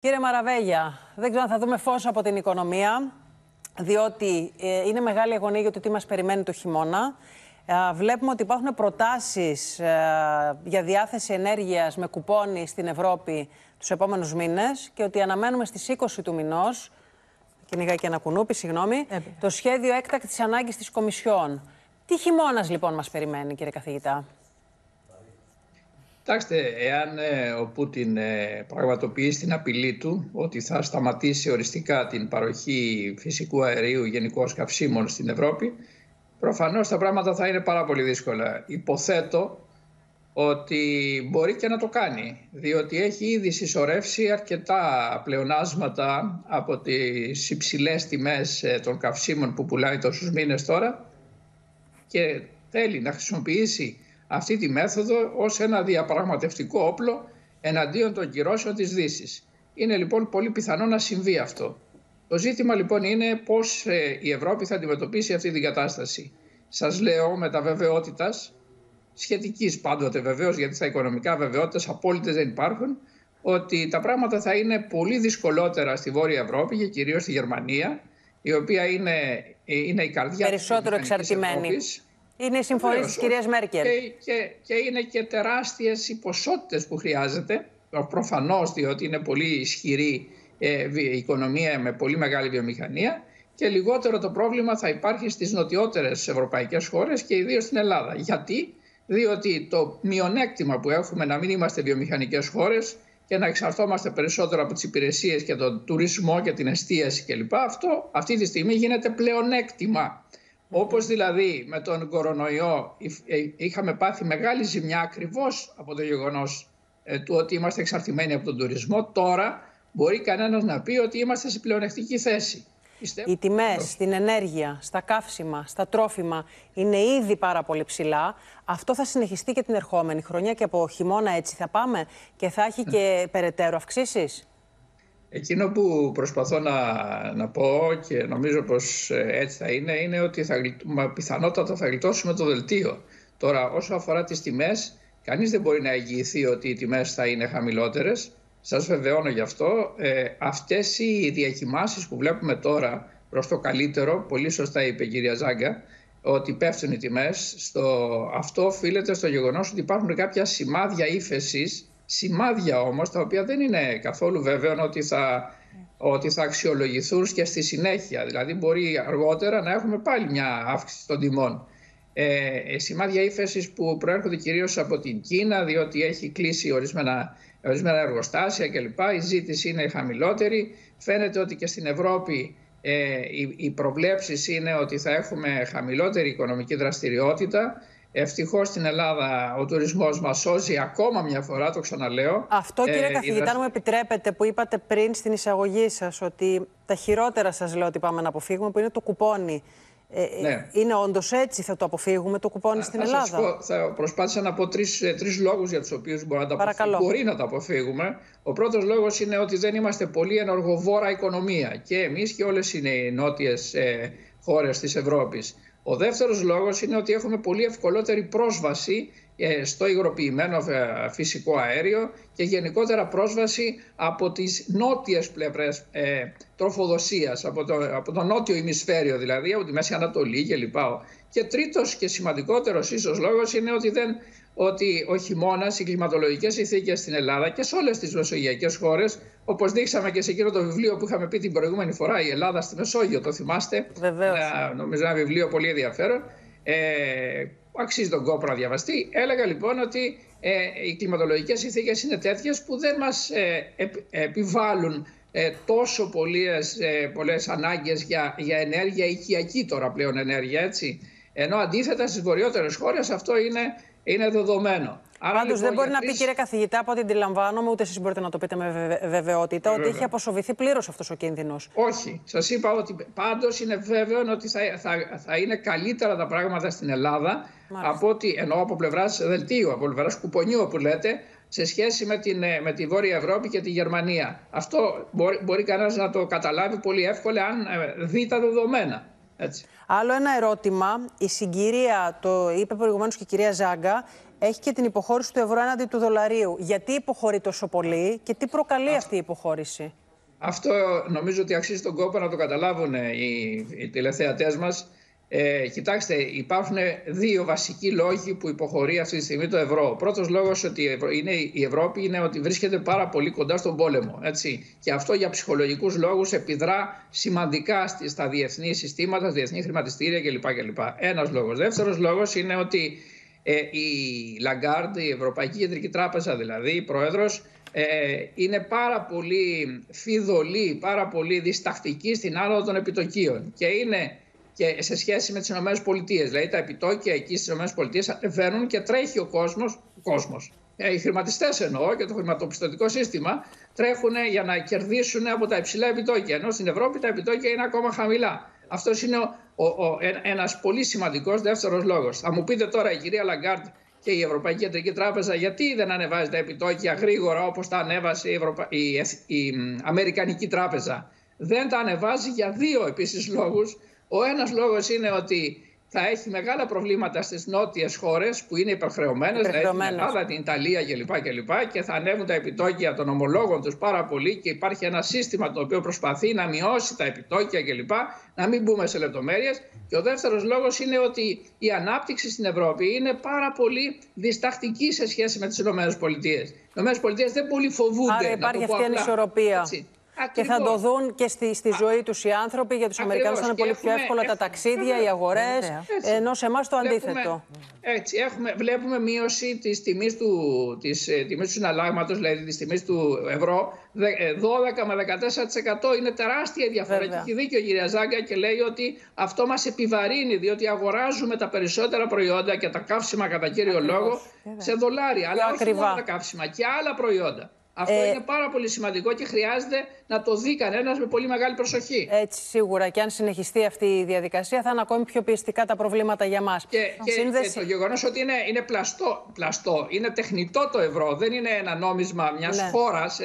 Κύριε Μαραβέγια, δεν ξέρω αν θα δούμε φως από την οικονομία, διότι ε, είναι μεγάλη αγωνία για το τι μας περιμένει το χειμώνα. Ε, βλέπουμε ότι υπάρχουν προτάσεις ε, για διάθεση ενέργειας με κουπόνι στην Ευρώπη τους επόμενους μήνες και ότι αναμένουμε στις 20 του μηνός, κυνηγά και ένα κουνούπι, συγγνώμη, το σχέδιο έκτακτης ανάγκης της Κομισιόν. Τι χειμώνας λοιπόν μας περιμένει κύριε καθηγητά; Κοιτάξτε, εάν ε, ο Πούτιν ε, πραγματοποιήσει την απειλή του ότι θα σταματήσει οριστικά την παροχή φυσικού αερίου γενικώ καυσίμων στην Ευρώπη, προφανώς τα πράγματα θα είναι πάρα πολύ δύσκολα. Υποθέτω ότι μπορεί και να το κάνει, διότι έχει ήδη συσσωρεύσει αρκετά πλεονάσματα από τις υψηλές τιμές ε, των καυσίμων που πουλάει τόσους μήνες τώρα και θέλει να χρησιμοποιήσει αυτή τη μέθοδο ως ένα διαπραγματευτικό όπλο εναντίον των κυρώσεων της δύσης. Είναι λοιπόν πολύ πιθανό να συμβεί αυτό. Το ζήτημα λοιπόν είναι πώς ε, η Ευρώπη θα αντιμετωπίσει αυτή την κατάσταση. Σας λέω με τα βεβαιότητας, σχετικής πάντοτε βεβαίως γιατί στα οικονομικά βεβαιότητες απόλυτες δεν υπάρχουν, ότι τα πράγματα θα είναι πολύ δυσκολότερα στη Βόρεια Ευρώπη και κυρίως στη Γερμανία, η οποία είναι, είναι η καρδιά Περισσότερο της εξαρτημένη. Είναι η συμφωνία της κυρίας Μέρκελ. Και, και, και είναι και τεράστιες οι ποσότητες που χρειάζεται. Προφανώς διότι είναι πολύ ισχυρή ε, η οικονομία με πολύ μεγάλη βιομηχανία. Και λιγότερο το πρόβλημα θα υπάρχει στις νοτιότερες ευρωπαϊκές χώρες και ιδίως στην Ελλάδα. Γιατί; Διότι το μειονέκτημα που έχουμε να μην είμαστε βιομηχανικές χώρες και να εξαρτώμαστε περισσότερο από τις υπηρεσίες και τον τουρισμό και την εστίαση κλπ. Αυτό αυτή τη στιγμή γίνεται πλεονέκτημα. Όπως δηλαδή με τον κορονοϊό ε, είχαμε πάθει μεγάλη ζημιά ακριβώς από το γεγονός ε, του ότι είμαστε εξαρτημένοι από τον τουρισμό, τώρα μπορεί κανένας να πει ότι είμαστε σε πλεονεκτική θέση. Οι τιμές στην ενέργεια, στα καύσιμα, στα τρόφιμα είναι ήδη πάρα πολύ ψηλά. Αυτό θα συνεχιστεί και την ερχόμενη χρονιά και από χειμώνα έτσι θα πάμε και θα έχει και περαιτέρω αυξήσεις; Εκείνο που προσπαθώ να, να πω και νομίζω πως ε, έτσι θα είναι, είναι ότι θα, πιθανότατα θα γλιτώσουμε το δελτίο. Τώρα, όσο αφορά τις τιμές, κανείς δεν μπορεί να εγγυηθεί ότι οι τιμές θα είναι χαμηλότερες. Σας βεβαιώνω γι' αυτό. Ε, αυτές οι διακοιμάσεις που βλέπουμε τώρα προς το καλύτερο, πολύ σωστά είπε η κυρία Ζάγκα, ότι πέφτουν οι τιμές, στο, αυτό οφείλεται στο γεγονός ότι υπάρχουν κάποια σημάδια ύφεσης σημάδια όμως τα οποία δεν είναι καθόλου βέβαιο ότι θα, ότι θα αξιολογηθούν και στη συνέχεια. Δηλαδή μπορεί αργότερα να έχουμε πάλι μια αύξηση των τιμών. Ε, ε σημάδια ύφεσης που προέρχονται κυρίως από την Κίνα διότι έχει κλείσει ορισμένα, ορισμένα εργοστάσια κλπ. Η ζήτηση είναι χαμηλότερη. Φαίνεται ότι και στην Ευρώπη ε, οι, οι προβλέψεις είναι ότι θα έχουμε χαμηλότερη οικονομική δραστηριότητα Ευτυχώς στην Ελλάδα ο τουρισμός μας σώζει ακόμα μια φορά, το ξαναλέω. Αυτό, κύριε ε, καθηγητά, μου επιτρέπετε που είπατε πριν στην εισαγωγή σας ότι τα χειρότερα σας λέω ότι πάμε να αποφύγουμε, που είναι το κουπόνι. Ε, ε ναι. Είναι όντως έτσι, θα το αποφύγουμε το κουπόνι στην Ελλάδα; Θα, πω, θα προσπάθησα να πω τρεις τρεις ε, λόγους για τους οποίους μπορεί, να τα μπορεί να τα αποφύγουμε. Ο πρώτος λόγος είναι ότι δεν είμαστε πολύ ενεργοβόρα οικονομία και εμείς και όλες οι νότιες ε, χώρες της Ευρώπης. Ο δεύτερος λόγος είναι ότι έχουμε πολύ ευκολότερη πρόσβαση ε, στο υγροποιημένο ε, φυσικό αέριο και γενικότερα πρόσβαση από τις νότιες πλευρές ε, τροφοδοσίας, από το, από το νότιο ημισφαίριο δηλαδή, από τη Μέση Ανατολή κλπ. Και τρίτος και σημαντικότερος ίσως λόγος είναι ότι δεν ότι ο χειμώνα, οι κλιματολογικέ συνθήκες στην Ελλάδα και σε όλες τις μεσογειακές χώρες, όπως δείξαμε και σε εκείνο το βιβλίο που είχαμε πει την προηγούμενη φορά, Η Ελλάδα στη Μεσόγειο, το θυμάστε; Βεβαίως. Νομίζω ένα βιβλίο πολύ ενδιαφέρον. Ε, αξίζει τον κόπο να διαβαστεί. Έλεγα λοιπόν ότι ε, οι κλιματολογικές συνθήκες είναι τέτοιες που δεν μας ε, επιβάλλουν ε, τόσο πολλές, ε, πολλές ανάγκες για, για ενέργεια, οικιακή τώρα πλέον ενέργεια, έτσι. Ενώ αντίθετα στις βορειότερες χώρες αυτό είναι είναι δεδομένο. Πάντως λοιπόν, δεν μπορεί να πει, κύριε καθηγητά, από ό,τι αντιλαμβάνομαι, ούτε εσείς μπορείτε να το πείτε με βεβαιότητα, ότι έχει αποσοβηθεί πλήρως αυτός ο κίνδυνος. Όχι. Σας είπα ότι πάντως είναι βέβαιο ότι θα, θα, θα είναι καλύτερα τα πράγματα στην Ελλάδα από ότι εννοώ από πλευράς δελτίου, από πλευράς κουπονιού, που λέτε, σε σχέση με, την, ε, με τη Βόρεια Ευρώπη και τη Γερμανία. Αυτό μπορεί, μπορεί κανένας να το καταλάβει πολύ εύκολα αν ε, δει τα δεδομένα. Έτσι. Άλλο ένα ερώτημα. Η συγκυρία, το είπε προηγουμένως και η κυρία Ζάγκα, έχει και την υποχώρηση του ευρώ έναντι του δολαρίου. Γιατί υποχωρεί τόσο πολύ και τι προκαλεί αυτή η υποχώρηση; Αυτό νομίζω ότι αξίζει τον κόπο να το καταλάβουν οι, οι τηλεθεατές μας. Ε, κοιτάξτε, υπάρχουν δύο βασικοί λόγοι που υποχωρεί αυτή τη στιγμή το ευρώ. Ο πρώτος λόγος ότι είναι η Ευρώπη είναι ότι βρίσκεται πάρα πολύ κοντά στον πόλεμο. Έτσι. Και αυτό για ψυχολογικούς λόγους επιδρά σημαντικά στα διεθνή συστήματα, στα διεθνή χρηματιστήρια κλπ. κλπ. Ένας λόγος. Δεύτερος λόγος είναι ότι ε, η Λαγκάρντ, η Ευρωπαϊκή Κεντρική Τράπεζα δηλαδή, η πρόεδρος, ε, είναι πάρα πολύ φειδωλή, πάρα πολύ διστακτική στην άνοδο των επιτοκίων. Και είναι και σε σχέση με τις ΗΠΑ. Δηλαδή τα επιτόκια εκεί στις ΗΠΑ ανεβαίνουν και τρέχει ο κόσμος. Ο κόσμος. Ε, οι χρηματιστές εννοώ και το χρηματοπιστωτικό σύστημα τρέχουν για να κερδίσουν από τα υψηλά επιτόκια. Ενώ στην Ευρώπη τα επιτόκια είναι ακόμα χαμηλά. Αυτός είναι ο, ο, ένας πολύ σημαντικός δεύτερος λόγος. Θα μου πείτε τώρα η κυρία Λαγκάρντ και η Ευρωπαϊκή Κεντρική Τράπεζα γιατί δεν ανεβάζει τα επιτόκια γρήγορα όπως τα ανέβασε η, Ευρωπα... η, η Αμερικανική Τράπεζα. Δεν τα ανεβάζει για δύο επίσης λόγους. Ο ένας λόγος είναι ότι θα έχει μεγάλα προβλήματα στις νότιες χώρες που είναι υπερχρεωμένες, δηλαδή την Ελλάδα, την Ιταλία κλπ. Και, και θα ανέβουν τα επιτόκια των ομολόγων τους πάρα πολύ και υπάρχει ένα σύστημα το οποίο προσπαθεί να μειώσει τα επιτόκια κλπ. Να μην μπούμε σε λεπτομέρειες. Και ο δεύτερος λόγος είναι ότι η ανάπτυξη στην Ευρώπη είναι πάρα πολύ διστακτική σε σχέση με τις ΗΠΑ. Οι ΗΠΑ δεν πολύ φοβούνται. Άρα υπάρχει αυτή η ανισορροπία. Και θα το δουν και στη, στη ζωή τους οι άνθρωποι. Για του Αμερικανού θα είναι πολύ πιο εύκολα τα ταξίδια, οι αγορές. Ενώ σε εμάς το αντίθετο. Έτσι, έχουμε, βλέπουμε μείωση της τιμής του, της, ε, τιμής του συναλλάγματος, δηλαδή της τιμής του ευρώ. 12 ε, με 14% είναι τεράστια η διαφορά. Και έχει δίκιο η κυρία Ζάγκα και λέει ότι αυτό μας επιβαρύνει, διότι αγοράζουμε τα περισσότερα προϊόντα και τα καύσιμα κατά κύριο λόγο σε δολάρια. Αλλά όχι μόνο τα καύσιμα και άλλα προϊόντα. Αυτό ε, είναι πάρα πολύ σημαντικό και χρειάζεται να το δει κανένας με πολύ μεγάλη προσοχή. Έτσι, σίγουρα. Και αν συνεχιστεί αυτή η διαδικασία, θα είναι ακόμη πιο πιεστικά τα προβλήματα για μας. Και, και, Σύνδεση... και, το γεγονός ότι είναι, είναι πλαστό, πλαστό, είναι τεχνητό το ευρώ, δεν είναι ένα νόμισμα μιας ναι. χώρας.